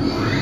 Bye.